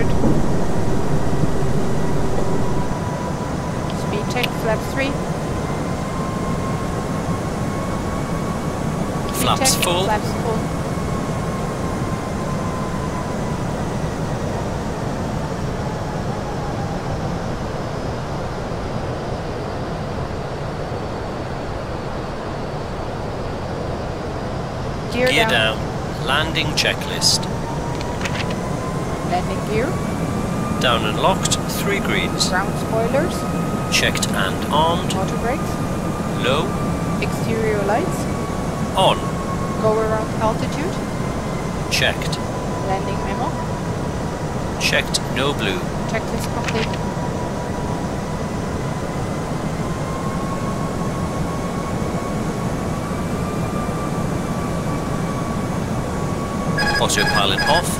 altitude. Speed check, flaps 3. Speed Flaps check, full. Flaps full. Gear, Gear down. down. Landing checklist. Landing gear. Down and locked. Three greens. Ground spoilers. Checked and armed. Auto brakes. Low. Exterior lights. On. Go around altitude. Checked. Landing memo. Checked. No blue. Checklist complete. Autopilot off.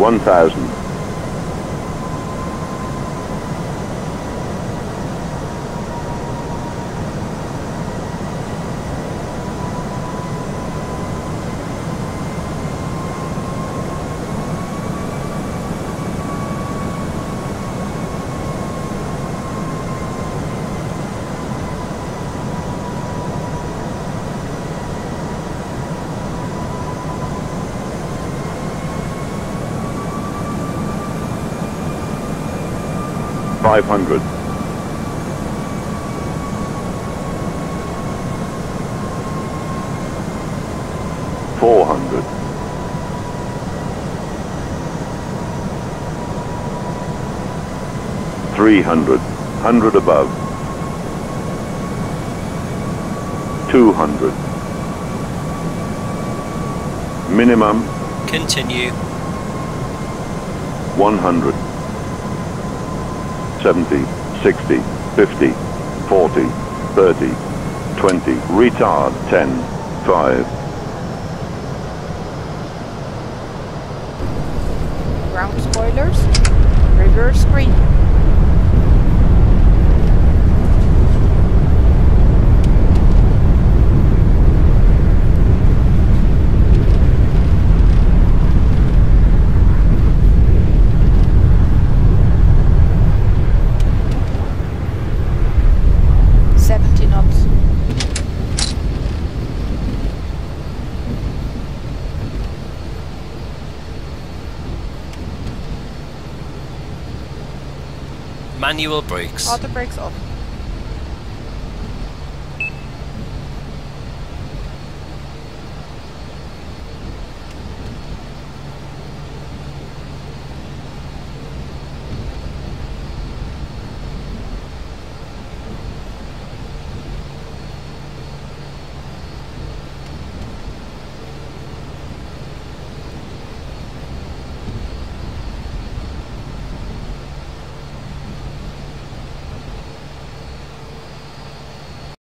One thousand. Five hundred. Four hundred. Three hundred. Hundred above. Two hundred. Minimum Continue. one hundred. 70, 60, 50, 40, 30, 20, retard 10, 5, Ground spoilers. Reverse green. Manual brakes. Auto brakes off.